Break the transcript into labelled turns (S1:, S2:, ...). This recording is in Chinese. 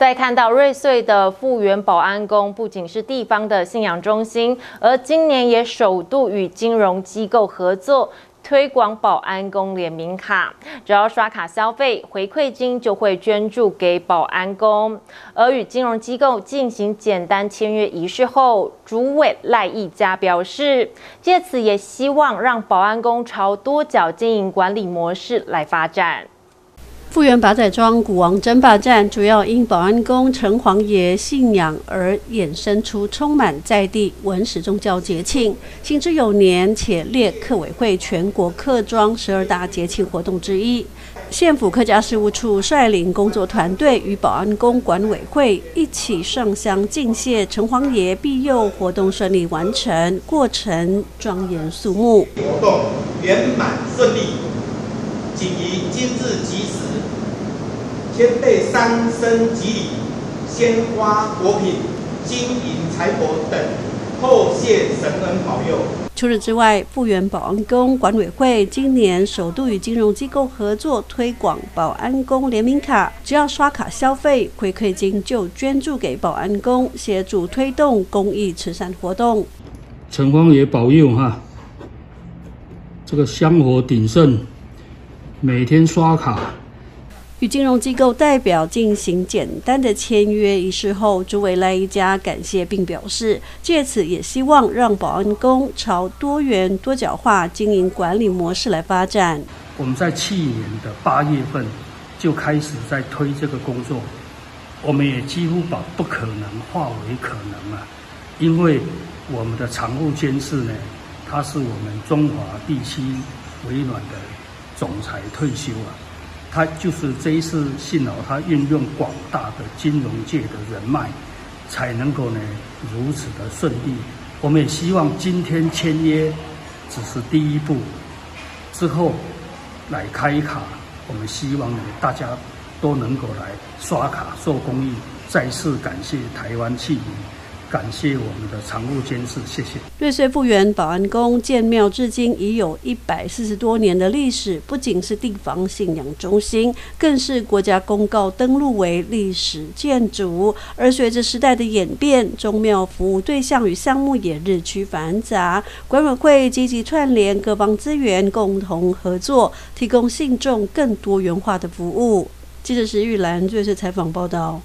S1: 再看到瑞穗的复原保安宫，不仅是地方的信仰中心，而今年也首度与金融机构合作。推广保安宫联名卡，只要刷卡消费，回馈金就会捐助给保安宫。而与金融机构进行简单签约仪式后，主委赖义嘉表示，借此也希望让保安宫朝多角经营管理模式来发展。
S2: 复原八仔庄古王争霸战，主要因保安宫城隍爷信仰而衍生出充满在地文史宗教节庆，行之有年，且列客委会全国客庄十二大节庆活动之一。县府客家事务处率领工作团队与保安宫管委会一起上香敬谢城隍爷庇佑，活动顺利完成，过程庄严肃穆，
S3: 活动圆满顺利，仅于今日及时。先备三生吉礼、鲜花、果品、金银财帛等，后谢神恩保佑。
S2: 除此之外，复原保安宫管委会今年首度与金融机构合作推广保安宫联名卡，只要刷卡消费，回馈金就捐助给保安宫，协助推动公益慈善活动。
S4: 城隍爷保佑哈，这个香火鼎盛，每天刷卡。
S2: 与金融机构代表进行简单的签约仪式后，朱伟来一家感谢并表示，借此也希望让保安工朝多元多角化经营管理模式来发展。
S4: 我们在去年的八月份就开始在推这个工作，我们也几乎把不可能化为可能了，因为我们的常务监事呢，他是我们中华地区微软的总裁退休啊。他就是这一次信劳，他运用广大的金融界的人脉，才能够呢如此的顺利。我们也希望今天签约只是第一步，之后来开卡，我们希望呢大家都能够来刷卡做公益。再次感谢台湾企业。感谢我们的常务监事，谢谢。
S2: 瑞穗复原保安宫建庙至今已有一百四十多年的历史，不仅是地方信仰中心，更是国家公告登录为历史建筑。而随着时代的演变，宗庙服务对象与项目也日趋繁杂，管委会积极串联各方资源，共同合作，提供信众更多元化的服务。记者石玉兰，瑞穗采访报道。